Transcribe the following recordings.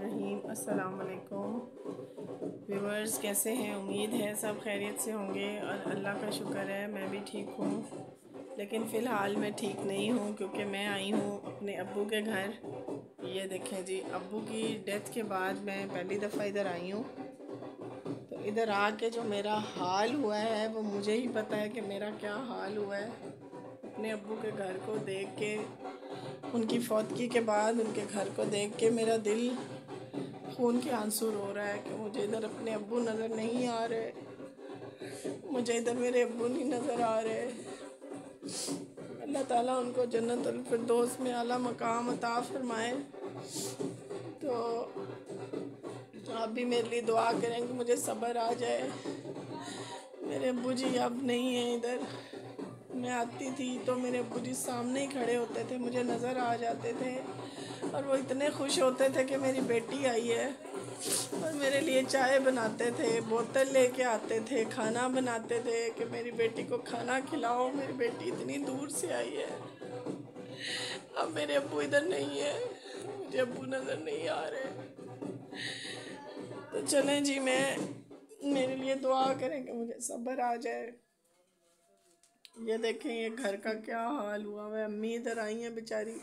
रहीम अस्सलाम वालेकुम व्यूवर्स कैसे हैं? उम्मीद है सब खैरियत से होंगे और अल्लाह का शुक्र है, मैं भी ठीक हूँ। लेकिन फ़िलहाल मैं ठीक नहीं हूँ क्योंकि मैं आई हूँ अपने अब्बू के घर। ये देखें जी, अब्बू की डेथ के बाद मैं पहली दफ़ा इधर आई हूँ। तो इधर आके जो मेरा हाल हुआ है, वो मुझे ही पता है कि मेरा क्या हाल हुआ है। अपने अब्बू के घर को देख के, उनकी फौतगी के बाद उनके घर को देख के मेरा दिल खून के आँसू रो रहा है कि मुझे इधर अपने अबू नज़र नहीं आ रहे। मुझे इधर मेरे अबू नहीं नज़र आ रहे। अल्लाह ताला उनको जन्नत फिरदौस में आला मकाम अता फरमाए। तो आप भी मेरे लिए दुआ करें कि मुझे सब्र आ जाए। मेरे अबू जी अब नहीं हैं इधर। मैं आती थी तो मेरे अबू जी सामने ही खड़े होते थे, मुझे नज़र आ जाते थे। और वो इतने खुश होते थे कि मेरी बेटी आई है। और मेरे लिए चाय बनाते थे, बोतल लेके आते थे, खाना बनाते थे कि मेरी बेटी को खाना खिलाओ, मेरी बेटी इतनी दूर से आई है। अब मेरे अबू इधर नहीं है, मुझे अबू नज़र नहीं आ रहे। तो चलें जी, मैं, मेरे लिए दुआ करें कि मुझे सब्र आ जाए। ये देखें, ये घर का क्या हाल हुआ है अम्मी इधर आई हैं बेचारी।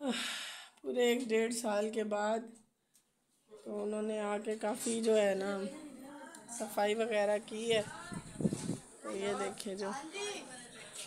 पूरे एक डेढ़ साल के बाद तो उन्होंने आके काफ़ी जो है ना, सफ़ाई वगैरह की है। तो ये देखें जो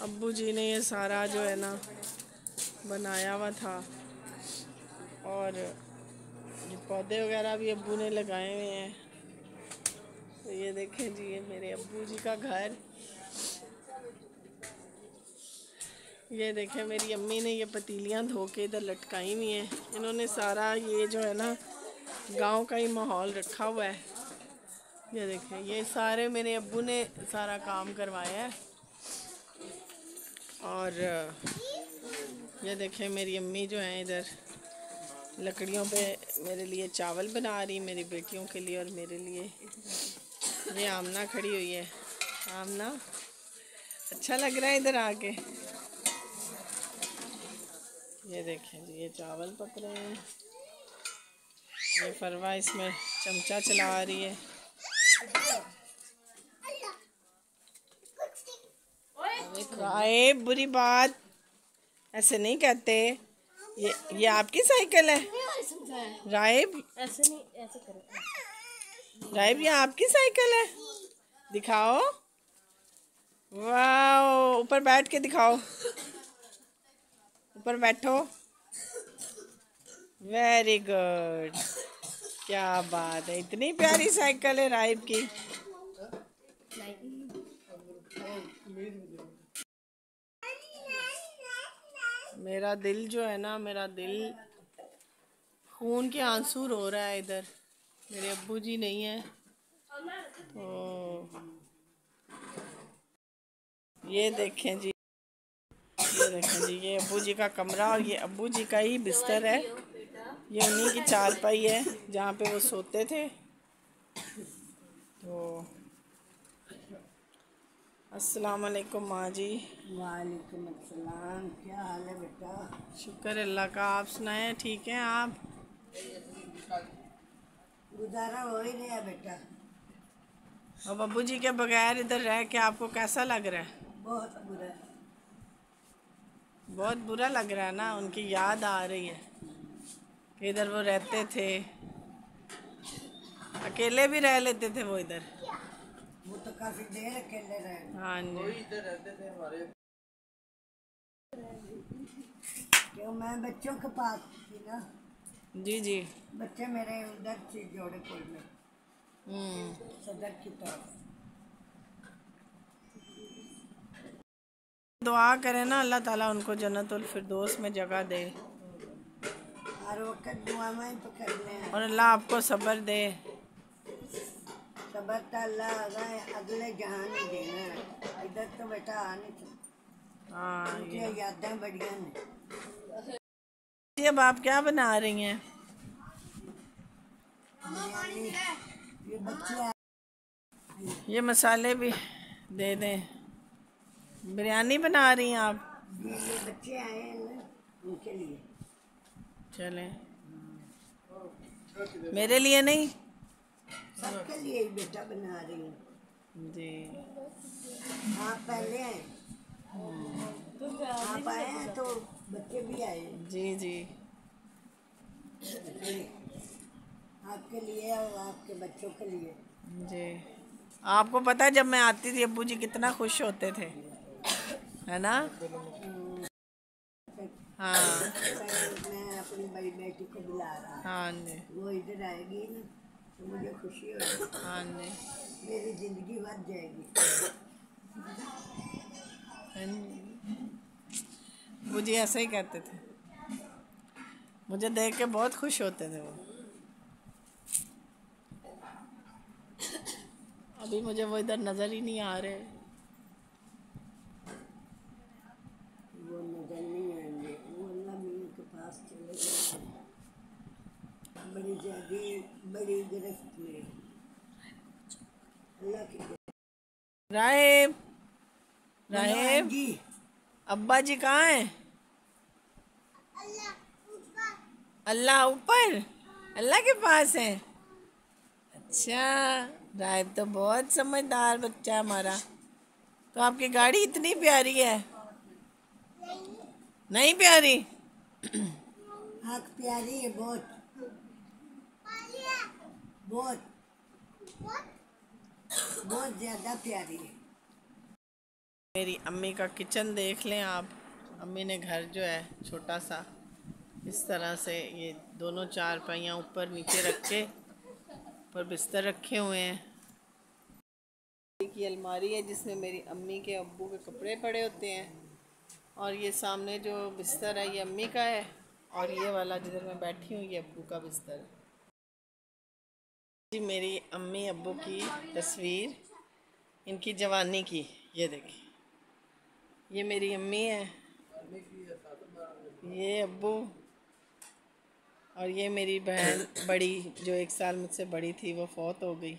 अब्बू जी ने ये सारा जो है ना बनाया हुआ था। और पौधे वगैरह भी अब्बू ने लगाए हुए हैं। तो ये देखें जी, ये मेरे अब्बू जी का घर। ये देखें, मेरी अम्मी ने ये पतीलियाँ धो के इधर लटकाई हुई हैं। इन्होंने सारा ये जो है ना, गाँव का ही माहौल रखा हुआ है। ये देखें, ये सारे मेरे अबू ने सारा काम करवाया है। और, ये देखें, मेरी अम्मी जो है इधर लकड़ियों पे मेरे लिए चावल बना रही, मेरी बेटियों के लिए और मेरे लिए। ये आमना खड़ी हुई है। आमना अच्छा लग रहा है इधर आके। ये देखें जी ये चावल पक रहे हैं। ये फरवा इसमें चमचा चला रही है। आए बुरी बात। ऐसे नहीं कहते। ये ये आपकी साइकिल है। राइब ऐसे नहीं ऐसे करो। राइब ये आपकी साइकिल है। दिखाओ। वाह ऊपर बैठ के दिखाओ। ऊपर बैठो। वेरी गुड क्या बात है। इतनी प्यारी साइकिल है राइब की। मेरा दिल जो है ना, मेरा दिल खून के आँसू रो रहा है इधर। मेरे अबू जी नहीं है। तो ये देखें जी। ये देखें जी ये अबू जी का कमरा और ये अबू जी का ही बिस्तर है। ये उन्हीं की चारपाई है जहाँ पे वो सोते थे। तो अस्सलाम वालेकुम माँ जी। वालेकुम अस्सलाम क्या हाल है बेटा? शुक्र अल्लाह का आप सुनाए ठीक हैं आप? गुजारा हो ही रहा बेटा। अब अबू जी के बगैर इधर रह के आपको कैसा लग रहा है? बहुत बुरा। बहुत बुरा लग रहा है ना उनकी याद आ रही है। कि इधर वो रहते थे। अकेले भी रह लेते थे वो इधर। वो तो काफ़ी देर अकेले रहे हाँ जी। इधर रहते थे हमारे। क्यों मैं बच्चों के पास थी ना। जी जी। बच्चे मेरे उधर थे जोड़े पुल में। हम्म। सदर की तरफ़। दुआ करें ना अल्लाह ताला उनको जन्नतुल फिरदौस में जगह दे। हर वक्त दुआ में तो करने हैं। और अल्लाह आपको सब्र दे। सबर तो अल्लाह अगले जहान ही देना इधर तो बेटा आ नहीं सकता। हाँ यादें बढ़िया ने अब आप क्या बना रही हैं? ये मसाले भी दे दें। बिरयानी बना रही हैं आप? बच्चे आए हैं उनके लिए। चलें। मेरे लिए नहीं? सबके लिए ही बेटा बना रही हूँ। जी। आप पहले आए। आप आए हैं तो बच्चे भी आए जी जी। आपके लिए और आपके बच्चों के लिए। जी। आपको पता है जब मैं आती थी अबू जी कितना खुश होते थे। है ना? हाँ। मैं अपनी बड़ी बेटी को बुला रहा हाँ वो इधर आएगी ना तो मुझे खुशी होगी हाँ मेरी ज़िंदगी बच जाएगी जी ऐसे ही कहते थे। मुझे देख के बहुत खुश होते थे वो। अभी मुझे वो इधर नज़र ही नहीं आ रहे वो नज़र नहीं आएँगे वो अल्लाह मियाँ के पास चले गए ज़्यादा बड़ी गिरफ्त में अल्लाह की राहिब राहेब राहिब। जी अब्बा जी कहाँ हैं? अल्लाह ऊपर। अल्लाह के पास है? अच्छा राहिब तो बहुत समझदार बच्चा है हमारा। तो आपकी गाड़ी इतनी प्यारी है। नहीं। प्यारी? आँख प्यारी है बहुत। बहुत। बहुत ज़्यादा प्यारी है। मेरी अम्मी का किचन देख लें आप। अम्मी ने घर जो है छोटा सा इस तरह से ये दोनों चार पहियाँ ऊपर नीचे रख के ऊपर बिस्तर रखे हुए हैं। की अलमारी है जिसमें मेरी अम्मी के अब्बू के कपड़े पड़े होते हैं। और ये सामने जो बिस्तर है ये अम्मी का है। और ये वाला जिधर मैं बैठी हूँ ये अब्बू का बिस्तर है। जी, मेरी अम्मी अबू की तस्वीर, इनकी जवानी की, ये देखिए। ये मेरी अम्मी है, ये अबू और ये मेरी बहन, बड़ी, जो एक साल मुझसे बड़ी थी, वो फौत हो गई,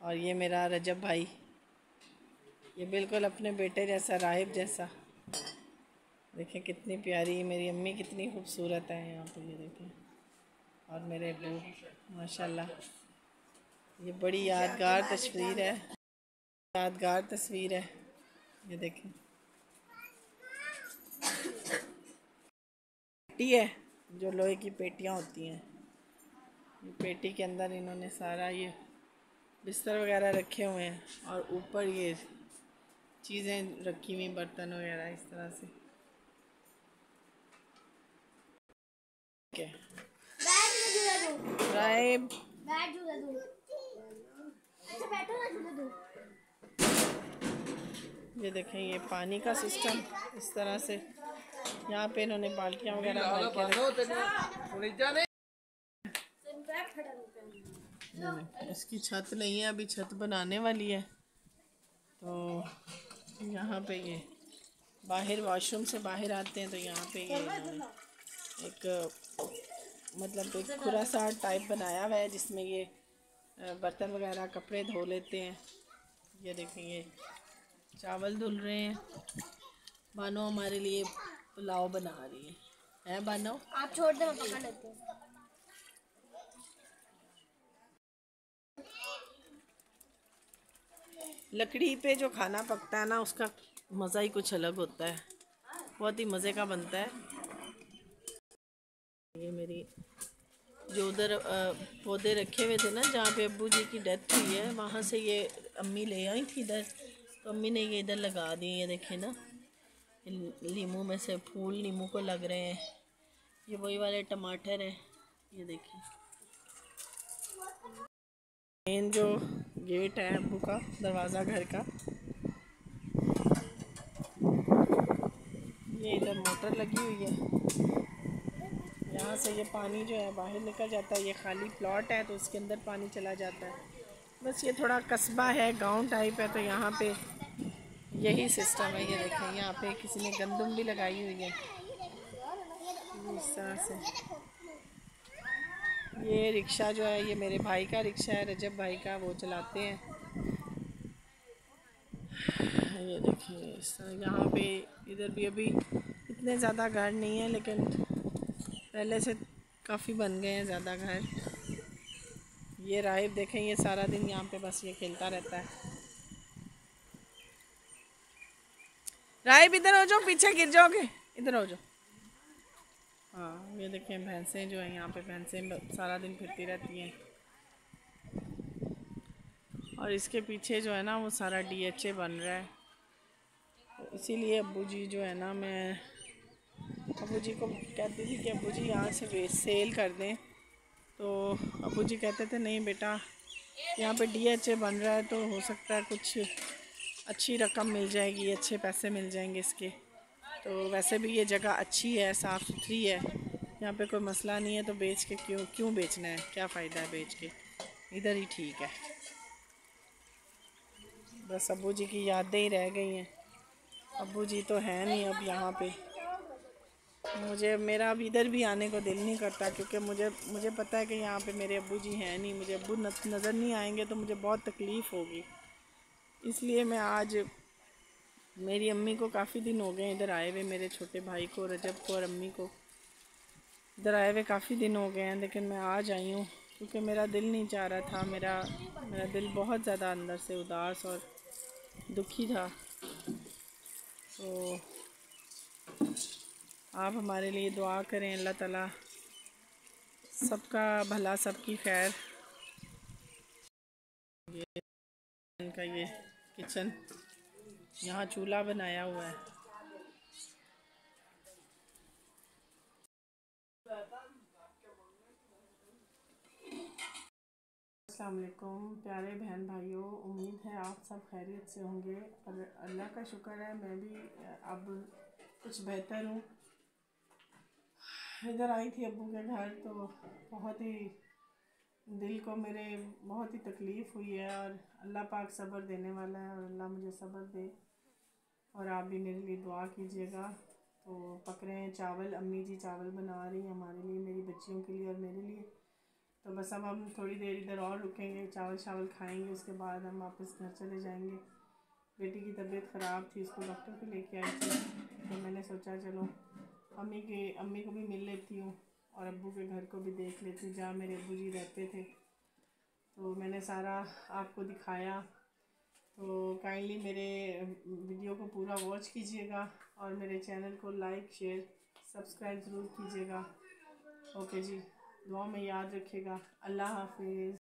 और ये मेरा रजब भाई। ये बिल्कुल अपने बेटे जैसा, राहिब जैसा। देखें कितनी प्यारी, मेरी अम्मी कितनी खूबसूरत है यहाँ पे, ये देखें और मेरे अबू माशाल्लाह। ये बड़ी यादगार तस्वीर है। यादगार तस्वीर है। ये देखें। पेटी है जो लोहे की पेटियाँ होती हैं। ये पेटी के अंदर इन्होंने सारा ये बिस्तर वगैरह रखे हुए हैं और ऊपर ये चीज़ें रखी हुई बर्तन वगैरह इस तरह से। ठीक है। बैठ ना झूला दो। ये देखें ये पानी का सिस्टम इस तरह से। यहाँ पे इन्होंने बाल्टियाँ वगैरह भर के इसकी छत नहीं है अभी छत बनाने वाली है। तो यहाँ पे ये बाहर वॉशरूम से बाहर आते हैं तो यहाँ पे ये एक मतलब एक खुला सा टाइप बनाया हुआ है जिसमें ये बर्तन वगैरह कपड़े धो लेते हैं। ये देखें ये चावल धुल रहे हैं। बानो हमारे लिए पुलाव बना रही है। है बानो? आप छोड़ दो पकड़ लेती हूँ। लकड़ी पे जो खाना पकता है ना उसका मज़ा ही कुछ अलग होता है। बहुत ही मज़े का बनता है। ये मेरी जो उधर पौधे रखे हुए थे ना, जहाँ पे अबू जी की डेथ हुई है, वहाँ से ये अम्मी ले आई थी इधर। तो अम्मी ने ये इधर लगा दी, ये देखे ना। नींबू में से फूल नींबू को लग रहे हैं। ये वही वाले टमाटर हैं, ये देखिए मेन जो गेट है अबू का, दरवाज़ा घर का, ये इधर मोटर लगी हुई है। यहाँ से ये पानी जो है बाहर निकल जाता है, ये खाली प्लॉट है तो उसके अंदर पानी चला जाता है। बस ये थोड़ा कस्बा है, गाँव टाइप है तो यहाँ पे यही सिस्टम है, ये देखें, यहाँ पे किसी ने गंदम भी लगाई हुई है। इस तरह से। ये रिक्शा जो है, ये मेरे भाई का रिक्शा है, रजब भाई का, वो चलाते हैं। ये देखिए इस तरह, यहाँ पे इधर भी अभी इतने ज़्यादा घर नहीं है, लेकिन पहले से काफ़ी बन गए हैं ज़्यादा घर। ये राहिब देखें, ये सारा दिन यहाँ पे बस ये खेलता रहता है। राहिब इधर हो जाओ, पीछे गिर जाओगे। इधर हो जाओ। हाँ ये देखें भैंसें जो हैं यहाँ पे, भैंसें सारा दिन फिरती रहती हैं। और इसके पीछे जो है ना, वो सारा डीएचए बन रहा है। तो इसीलिए अबू जी जो है ना, मैं अबू जी को कहती थी कि अबू जी यहाँ से वे सेल कर दें। तो अबू जी कहते थे, नहीं बेटा, यहाँ पे डीएचए बन रहा है तो हो सकता है कुछ अच्छी रकम मिल जाएगी, अच्छे पैसे मिल जाएँगे इसके। तो वैसे भी ये जगह अच्छी है, साफ़ सुथरी है। यहाँ पे कोई मसला नहीं है तो बेच के क्यों क्यों बेचना है? क्या फ़ायदा है बेच के? इधर ही ठीक है। बस अबू जी की यादें ही रह गई हैं। अबू जी तो हैं नहीं अब यहाँ पे। मुझे, मेरा अब इधर भी आने को दिल नहीं करता क्योंकि मुझे मुझे पता है कि यहाँ पे मेरे अबू जी हैं नहीं, मुझे अबू नज़र नहीं आएँगे तो मुझे बहुत तकलीफ़ होगी। इसलिए मैं आज मेरी अम्मी को काफ़ी दिन हो गए इधर आए हुए, मेरे छोटे भाई को, रजब को और अम्मी को। इधर आए हुए काफ़ी दिन हो गए हैं, लेकिन मैं आज आई हूँ क्योंकि मेरा दिल नहीं चाह रहा था, मेरा मेरा दिल बहुत ज़्यादा अंदर से उदास और दुखी था। तो आप हमारे लिए दुआ करें, अल्लाह ताला सबका, भला सबकी खैर। ये इनका ये किचन, यहाँ चूल्हा बनाया हुआ है। असलकुम प्यारे बहन भाइयों, उम्मीद है आप सब खैरियत से होंगे। और अल्लाह का शुक्र है, मैं भी अब कुछ बेहतर हूँ। इधर आई थी अबू के घर तो बहुत ही दिल को मेरे, बहुत ही तकलीफ़ हुई है और अल्लाह पाक सब्र देने वाला है और अल्लाह मुझे सब्र दे। और आप भी मेरे लिए दुआ कीजिएगा। तो पक रहे हैं चावल, अम्मी जी चावल बना रही हैं हमारे लिए, मेरी बच्चियों के लिए और मेरे लिए। तो बस अब हम थोड़ी देर इधर और रुकेंगे, चावल चावल खाएँगे, उसके बाद हम वापस घर चले जाएँगे। बेटी की तबीयत ख़राब थी, उसको डॉक्टर पे लेके आई थी तो मैंने सोचा चलो अम्मी के, अम्मी को भी मिल लेती हूँ और अब्बू के घर को भी देख लेती हूँ, जहाँ मेरे अबू जी रहते थे। तो मैंने सारा आपको दिखाया। तो काइंडली मेरे वीडियो को पूरा वॉच कीजिएगा और मेरे चैनल को लाइक शेयर सब्सक्राइब ज़रूर कीजिएगा। ओके जी दुआ में याद रखिएगा। अल्लाह हाफिज़।